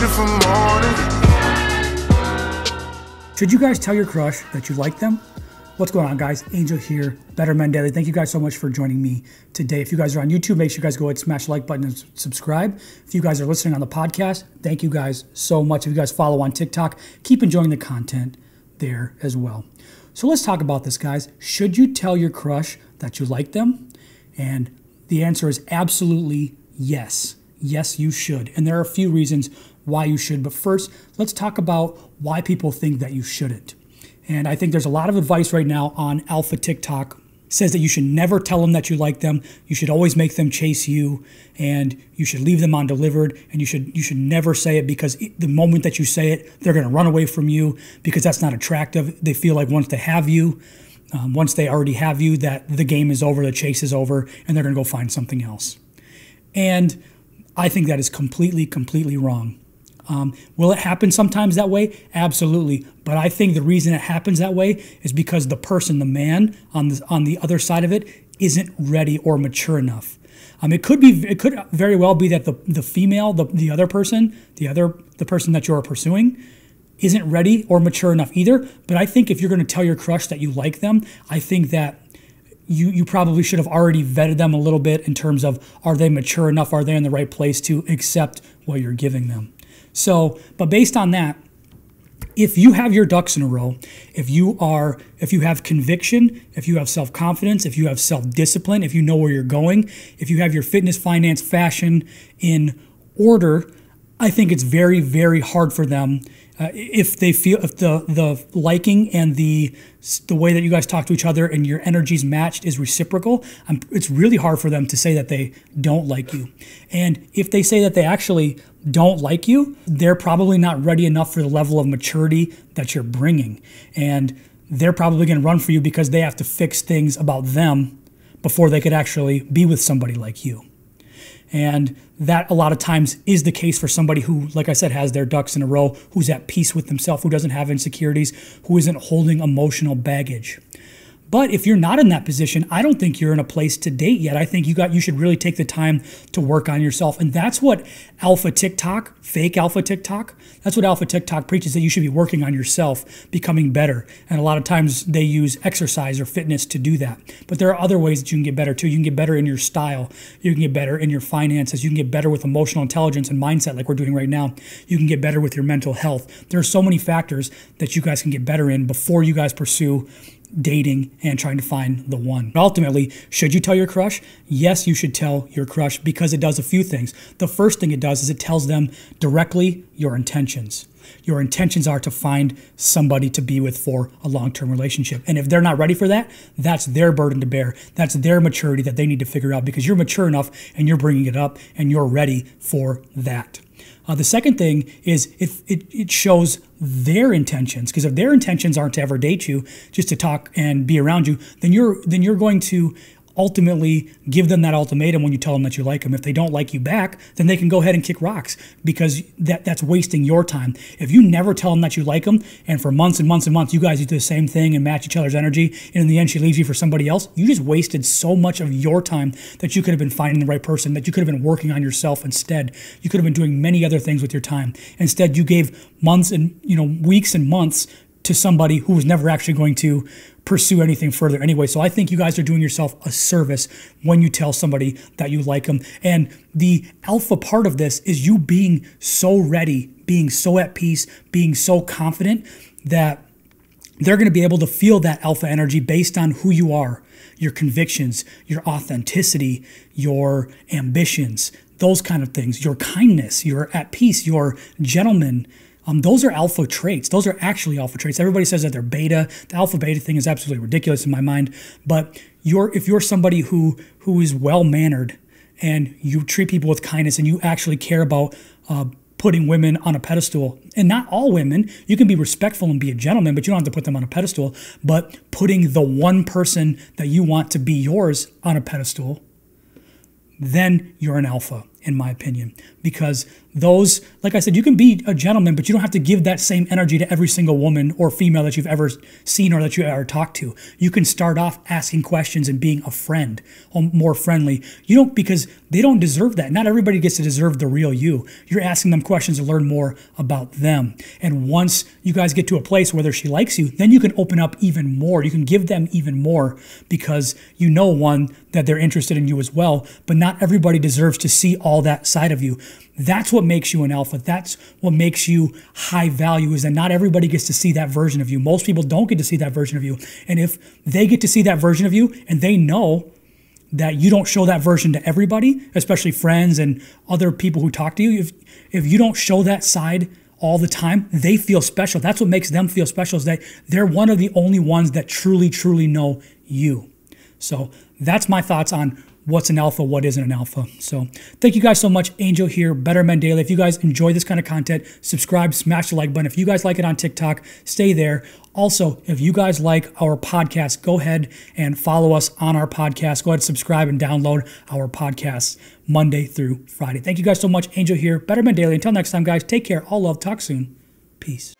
beautiful morning. Should you guys tell your crush that you like them? What's going on, guys? Angel here, Better Men Daily. Thank you guys so much for joining me today. If you guys are on YouTube, make sure you guys go ahead and smash the like button and subscribe. If you guys are listening on the podcast, thank you guys so much. If you guys follow on TikTok, keep enjoying the content there as well. So let's talk about this, guys. Should you tell your crush that you like them? And the answer is absolutely yes. Yes, you should. And there are a few reasons why you should. But first, let's talk about why people think that you shouldn't. And I think there's a lot of advice right now on alpha TikTok says that you should never tell them that you like them. You should always make them chase you, and you should leave them undelivered. And you should you should never say it because the moment that you say it, they're going to run away from you because that's not attractive. They feel like once they have you, um, once they already have you, that the game is over, the chase is over, and they're going to go find something else. And I think that is completely, completely wrong. Um, will it happen sometimes that way? Absolutely. But I think the reason it happens that way is because the person, the man on the on the other side of it, isn't ready or mature enough. Um, it could be, it could very well be that the the female, the the other person, the other the person that you're pursuing, isn't ready or mature enough either. But I think if you're going to tell your crush that you like them, I think that you you probably should have already vetted them a little bit in terms of are they mature enough, are they in the right place to accept what you're giving them. So, but based on that, if you have your ducks in a row, if you are if you have conviction, if you have self-confidence, if you have self-discipline, if you know where you're going, if you have your fitness, finance, fashion in order, I think it's very very hard for them uh, if they feel if the the liking and the the way that you guys talk to each other and your energies matched is reciprocal, I'm, it's really hard for them to say that they don't like you. And if they say that they actually don't like you, they're probably not ready enough for the level of maturity that you're bringing, and they're probably going to run for you because they have to fix things about them before they could actually be with somebody like you. And that a lot of times is the case for somebody who, like I said, has their ducks in a row, who's at peace with themselves, who doesn't have insecurities, who isn't holding emotional baggage. But if you're not in that position, I don't think you're in a place to date yet. I think you got you should really take the time to work on yourself. And that's what alpha TikTok, fake alpha TikTok, that's what alpha TikTok preaches that you should be working on yourself, becoming better. And a lot of times they use exercise or fitness to do that. But there are other ways that you can get better too. You can get better in your style, you can get better in your finances, you can get better with emotional intelligence and mindset like we're doing right now. You can get better with your mental health. There are so many factors that you guys can get better in before you guys pursue dating and trying to find the one. Ultimately, should you tell your crush? Yes, you should tell your crush because it does a few things. The first thing it does is it tells them directly your intentions. Your intentions are to find somebody to be with for a long term relationship. And if they're not ready for that, that's their burden to bear. That's their maturity that they need to figure out because you're mature enough and you're bringing it up and you're ready for that. Uh, the second thing is it, it, it shows their intentions because if their intentions aren't to ever date you, just to talk and be around you, then you're then you're going to ultimately give them that ultimatum when you tell them that you like them. If they don't like you back, then they can go ahead and kick rocks because that that's wasting your time. If you never tell them that you like them, and for months and months and months you guys do the same thing and match each other's energy, and in the end she leaves you for somebody else, you just wasted so much of your time that you could have been finding the right person, that you could have been working on yourself instead. You could have been doing many other things with your time. Instead, you gave months and you know weeks and months to somebody who was never actually going to pursue anything further anyway. So I think you guys are doing yourself a service when you tell somebody that you like them. And the alpha part of this is you being so ready, being so at peace, being so confident that they're going to be able to feel that alpha energy based on who you are, your convictions, your authenticity, your ambitions, those kind of things, your kindness, your at peace, your gentleman um, those are alpha traits. Those are actually alpha traits. Everybody says that they're beta. The alpha beta thing is absolutely ridiculous in my mind. But you're if you're somebody who who is well mannered and you treat people with kindness and you actually care about uh, putting women on a pedestal, and not all women, you can be respectful and be a gentleman, but you don't have to put them on a pedestal. But putting the one person that you want to be yours on a pedestal, then you're an alpha, in my opinion, because those, like I said, you can be a gentleman, but you don't have to give that same energy to every single woman or female that you've ever seen or that you ever talked to. You can start off asking questions and being a friend or more friendly. You don't, because they don't deserve that. Not everybody gets to deserve the real you. You're asking them questions to learn more about them. And once you guys get to a place whether she likes you, then you can open up even more. You can give them even more because you know, one, that they're interested in you as well. But not everybody deserves to see all that side of you. That's what makes you an alpha. That's what makes you high value is that not everybody gets to see that version of you. Most people don't get to see that version of you. And if they get to see that version of you and they know that you don't show that version to everybody, especially friends and other people who talk to you, if if you don't show that side all the time, they feel special. That's what makes them feel special is that they're one of the only ones that truly, truly know you. So that's my thoughts on what's an alpha, what isn't an alpha. So thank you guys so much. Angel here, Better Men Daily. If you guys enjoy this kind of content, subscribe, smash the like button. If you guys like it on TikTok, stay there. Also, if you guys like our podcast, go ahead and follow us on our podcast. Go ahead and subscribe and download our podcast Monday through Friday. Thank you guys so much. Angel here, Better Men Daily. Until next time, guys, take care. All love. Talk soon. Peace.